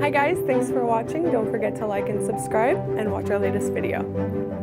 Hi guys, thanks for watching. Don't forget to like and subscribe and watch our latest video.